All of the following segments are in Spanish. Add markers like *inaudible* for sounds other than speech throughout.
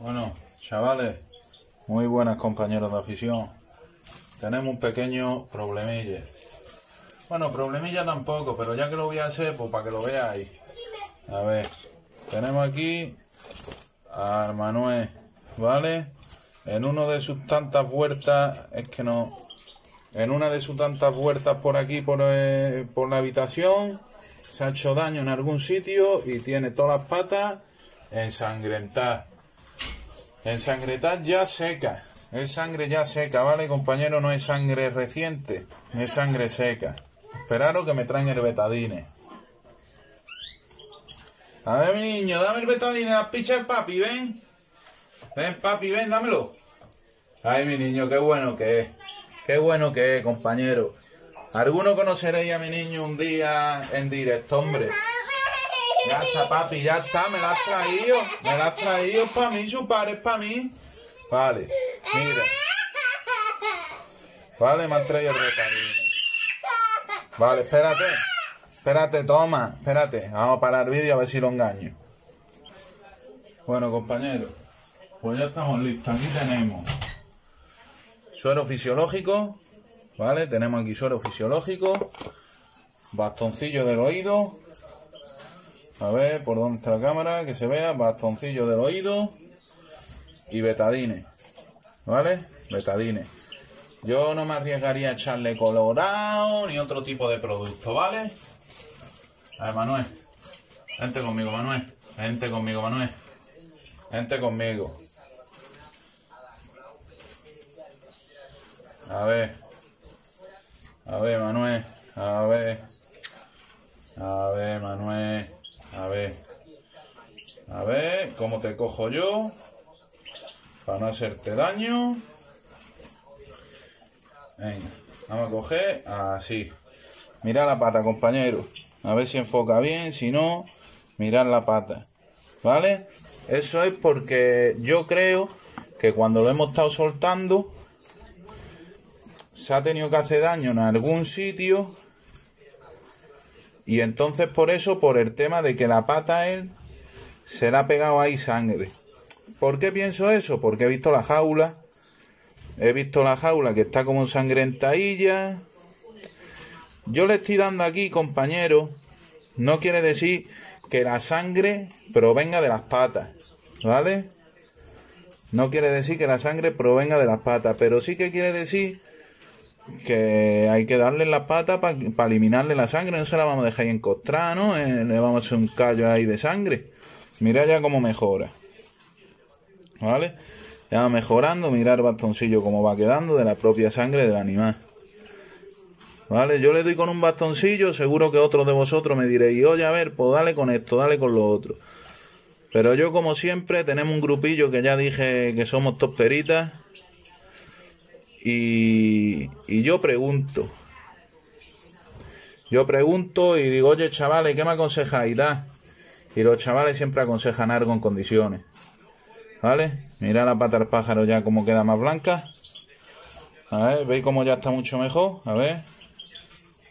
Bueno, chavales, muy buenas compañeros de afición. Tenemos un pequeño problemilla. Bueno, problemilla tampoco, pero ya que lo voy a hacer, pues para que lo veáis. A ver, tenemos aquí a Manuel, ¿vale? En uno de sus tantas vueltas, es que no, en una de sus tantas vueltas por aquí, por, eh, por la habitación, se ha hecho daño en algún sitio y tiene todas las patas ensangrentadas. Ensangrentadas ya seca. Es sangre ya seca, ¿vale, compañero? No es sangre reciente, es sangre seca. Esperaros que me traen el betadine. A ver, mi niño, dame el betadine, las pichas, papi, ven. Ven, papi, ven, dámelo. Ay, mi niño, qué bueno que es. Qué bueno que es, compañero. Alguno conoceréis a mi niño un día en directo, hombre. Ya está, papi, ya está, me la has traído. Me la has traído para mí, padre es para mí. Vale, mira. Vale, me has traído el betadine. Vale, espérate. Espérate, toma, espérate. Vamos a parar el vídeo a ver si lo engaño. Bueno, compañeros, pues ya estamos listos. Aquí tenemos suero fisiológico, ¿vale? Tenemos aquí suero fisiológico, bastoncillo del oído. A ver, por dónde está la cámara, que se vea, bastoncillo del oído y betadine, ¿vale? Betadine. Yo no me arriesgaría a echarle colorado ni otro tipo de producto, ¿vale? A ver, Manuel. Vente conmigo, Manuel. Vente conmigo, Manuel. Vente conmigo. A ver. A ver, Manuel. A ver. A ver, Manuel. A ver. A ver, ¿cómo te cojo yo? Para no hacerte daño. Venga, vamos a coger así. Mira la pata, compañero. A ver si enfoca bien, si no, mirar la pata. ¿Vale? Eso es porque yo creo que cuando lo hemos estado soltando, se ha tenido que hacer daño en algún sitio. Y entonces por eso, por el tema de que la pata a él se le ha pegado ahí sangre. ¿Por qué pienso eso? Porque he visto la jaula. He visto la jaula que está como ensangrentadilla. Yo le estoy dando aquí, compañero. No quiere decir que la sangre provenga de las patas. ¿Vale? No quiere decir que la sangre provenga de las patas. Pero sí que quiere decir que hay que darle las patas para eliminarle la sangre. No se la vamos a dejar ahí encostrar, ¿no? Eh, le vamos a hacer un callo ahí de sangre. Mira ya cómo mejora. ¿Vale? Ya va mejorando. Mirar el bastoncillo cómo va quedando de la propia sangre del animal. ¿Vale? Yo le doy con un bastoncillo, seguro que otros de vosotros me diréis, oye, a ver, pues dale con esto, dale con lo otro. Pero yo, como siempre, tenemos un grupillo que ya dije que somos tosperitas. Y, yo pregunto. Yo pregunto y digo, oye, chavales, ¿qué me aconsejáis? Da. Y los chavales siempre aconsejan algo en condiciones. ¿Vale? Mira la pata del pájaro ya como queda más blanca. A ver, ¿veis cómo ya está mucho mejor? A ver.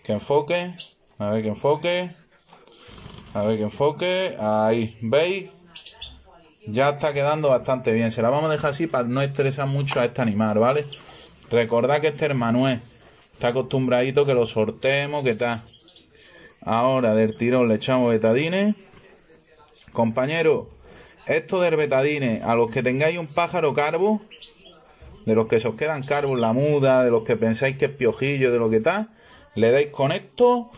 Que enfoque. A ver que enfoque. A ver que enfoque. Ahí. ¿Veis? Ya está quedando bastante bien. Se la vamos a dejar así para no estresar mucho a este animal, ¿vale? Recordad que este hermano está acostumbradito que lo sorteemos, que está. Ahora del tirón le echamos betadine. Compañero, esto del betadine, a los que tengáis un pájaro carbo, de los que se os quedan carbo en la muda, de los que pensáis que es piojillo, de lo que está, le dais con esto.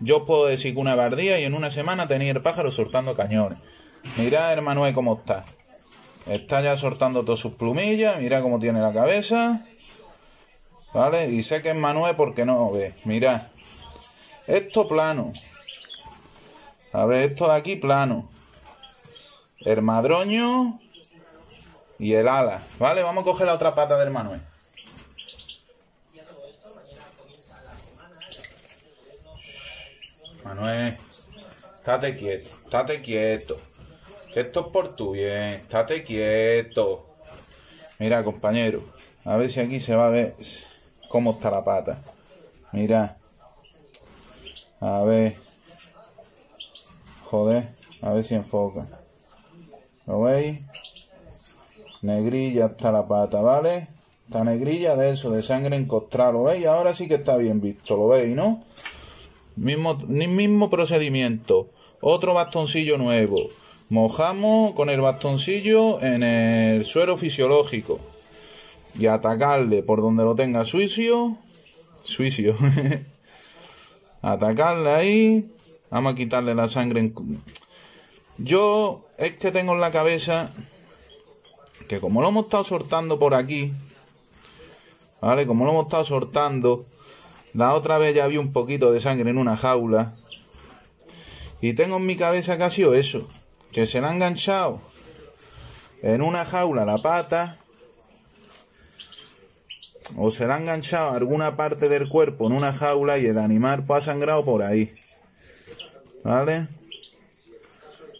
Yo os puedo decir que una bardía y en una semana tenéis el pájaro soltando cañones. Mirad, hermano, cómo está. Está ya soltando todas sus plumillas. Mira cómo tiene la cabeza. ¿Vale? Y sé que es Manuel porque no ve. Mirad. Esto plano. A ver, esto de aquí plano. El madroño y el ala. ¿Vale? Vamos a coger la otra pata del Manuel. Manuel, estate quieto, estate quieto. Que esto es por tu bien, estate quieto. Mira, compañero, a ver si aquí se va a ver cómo está la pata. Mira. A ver. Joder, a ver si enfoca. ¿Lo veis? Negrilla hasta la pata, ¿vale? Esta negrilla de eso, de sangre encostral, ¿lo veis? Ahora sí que está bien visto, ¿lo veis, no? Mismo, mismo procedimiento. Otro bastoncillo nuevo. Mojamos con el bastoncillo en el suero fisiológico. Y atacarle por donde lo tenga suicio. Suicio. *laughs* atacarle ahí. Vamos a quitarle la sangre. En... Yo es que tengo en la cabeza que como lo hemos estado sortando por aquí, ¿vale? Como lo hemos estado sortando, la otra vez ya había un poquito de sangre en una jaula. Y tengo en mi cabeza que ha sido eso, que se le ha enganchado en una jaula la pata, o se le ha enganchado alguna parte del cuerpo en una jaula y el animal pues ha sangrado por ahí. ¿Vale?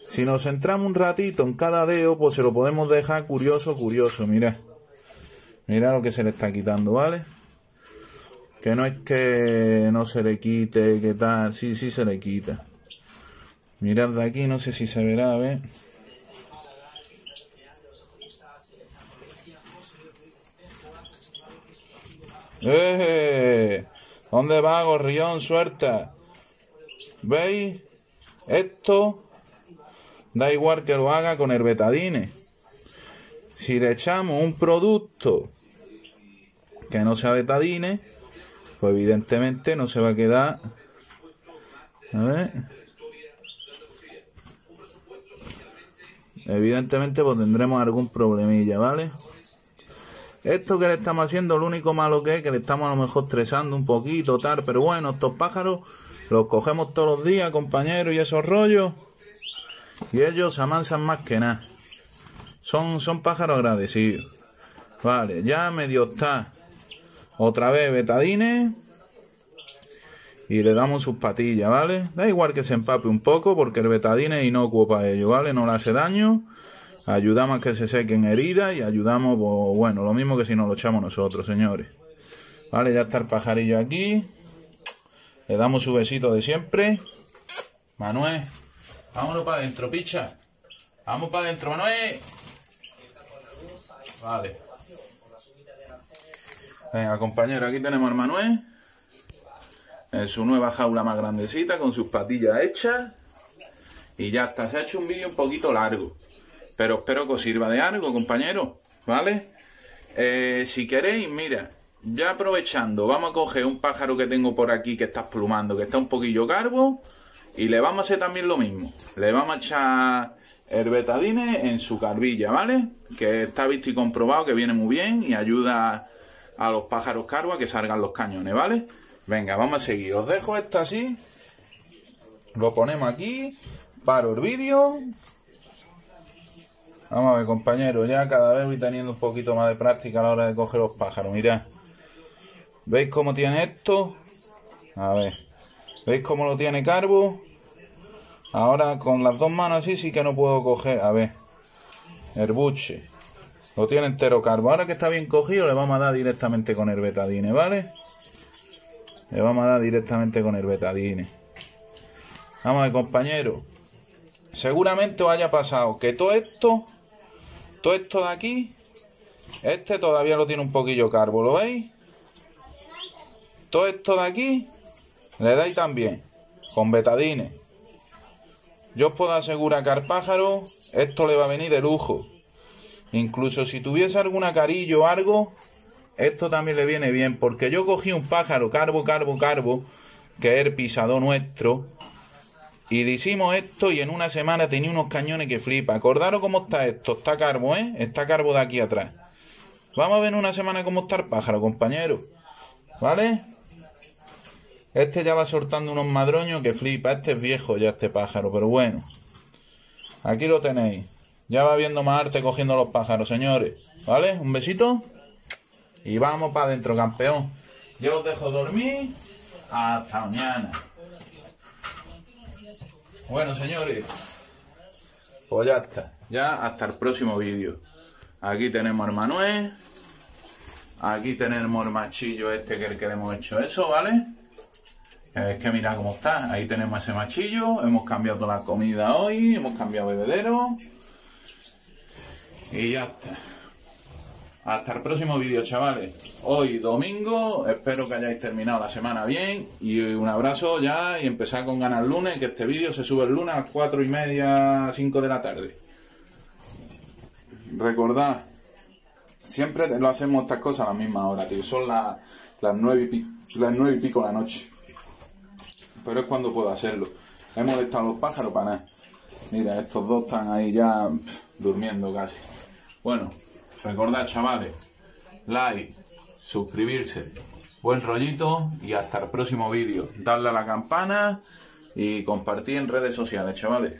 Si nos centramos un ratito en cada dedo, pues se lo podemos dejar curioso, curioso, mira. Mira lo que se le está quitando, ¿vale? Que no es que no se le quite, que tal, sí, sí se le quita. Mirad de aquí, no sé si se verá, a ver. ¡Eh! ¿Dónde va, gorrión? Suelta. ¿Veis? Esto Da igual que lo haga con el betadine. Si le echamos un producto que no sea betadine, pues evidentemente no se va a quedar. A ver. Evidentemente pues tendremos algún problemilla, ¿vale? Esto que le estamos haciendo, lo único malo que es que le estamos a lo mejor estresando un poquito, tal, pero bueno, estos pájaros los cogemos todos los días, compañeros, y esos rollos. Y ellos amansan más que nada. Son, son pájaros agradecidos. Vale, ya medio está. Otra vez betadine. Y le damos sus patillas, ¿vale? Da igual que se empape un poco porque el betadine es inocuo para ellos, ¿vale? No le hace daño. Ayudamos a que se sequen heridas y ayudamos, bueno, lo mismo que si nos lo echamos nosotros, señores. Vale, ya está el pajarillo aquí. Le damos su besito de siempre. Manuel. Vámonos para adentro, picha. Vamos para adentro, Manuel. Vale. Venga, compañero, aquí tenemos al Manuel. En su nueva jaula más grandecita, con sus patillas hechas. Y ya está. Se ha hecho un vídeo un poquito largo. Pero espero que os sirva de algo, compañero. ¿Vale? Eh, si queréis, mira, ya aprovechando, vamos a coger un pájaro que tengo por aquí que está plumando, que está un poquillo carbo y le vamos a hacer también lo mismo. Le vamos a echar el betadine en su carbilla, ¿vale? Que está visto y comprobado que viene muy bien y ayuda a los pájaros carbo a que salgan los cañones, ¿vale? Venga, vamos a seguir. Os dejo esto así. Lo ponemos aquí. Paro el vídeo. Vamos a ver, compañeros. Ya cada vez voy teniendo un poquito más de práctica a la hora de coger los pájaros. Mirad. ¿Veis cómo tiene esto? A ver. ¿Veis cómo lo tiene Carbo? Ahora con las dos manos así sí que no puedo coger. A ver. El buche. Lo tiene entero Carbo. Ahora que está bien cogido le vamos a dar directamente con el betadine, ¿vale? Le vamos a dar directamente con el betadine. Vamos a ver, compañero. Seguramente os haya pasado que todo esto, todo esto de aquí, este todavía lo tiene un poquillo carbo, ¿lo veis? Todo esto de aquí le dais también con betadine. Yo os puedo asegurar que al pájaro esto le va a venir de lujo. Incluso si tuviese alguna carillo o algo, esto también le viene bien. Porque yo cogí un pájaro carbo, carbo, carbo, que es el pisado nuestro. Y le hicimos esto y en una semana tenía unos cañones que flipa. Acordaros cómo está esto. Está carbo, ¿eh? Está carbo de aquí atrás. Vamos a ver en una semana cómo está el pájaro, compañero. ¿Vale? Este ya va soltando unos madroños que flipa. Este es viejo ya este pájaro, pero bueno. Aquí lo tenéis. Ya va viendo más arte cogiendo los pájaros, señores. ¿Vale? Un besito. Y vamos para adentro, campeón. Yo os dejo dormir. Hasta mañana. Bueno, señores. Pues ya está. Ya hasta el próximo vídeo. Aquí tenemos al Manuel. Aquí tenemos el machillo este que, que le hemos hecho eso, ¿vale? Es que mira cómo está. Ahí tenemos ese machillo. Hemos cambiado toda la comida hoy. Hemos cambiado bebedero. Y ya está. Hasta el próximo vídeo, chavales. Hoy domingo, espero que hayáis terminado la semana bien. Y un abrazo ya y empezar con ganas lunes, que este vídeo se sube el lunes a las 4 y media, 5 de la tarde. Recordad, siempre lo hacemos estas cosas a la misma hora, tío. Son las, las, 9 y pico, las 9 y pico de la noche. Pero es cuando puedo hacerlo. Hemos estado los pájaros para nada. Mira, estos dos están ahí ya durmiendo casi. Bueno, Recordad, chavales, like, suscribirse, buen rollito y hasta el próximo vídeo. Darle a la campana y compartir en redes sociales, chavales.